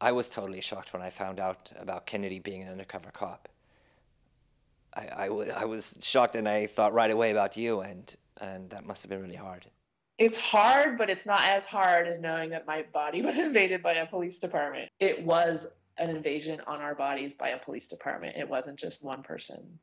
I was totally shocked when I found out about Kennedy being an undercover cop. I, I, w- I was shocked and I thought right away about you, and, and that must have been really hard. It's hard, but it's not as hard as knowing that my body was invaded by a police department. It was an invasion on our bodies by a police department. It wasn't just one person.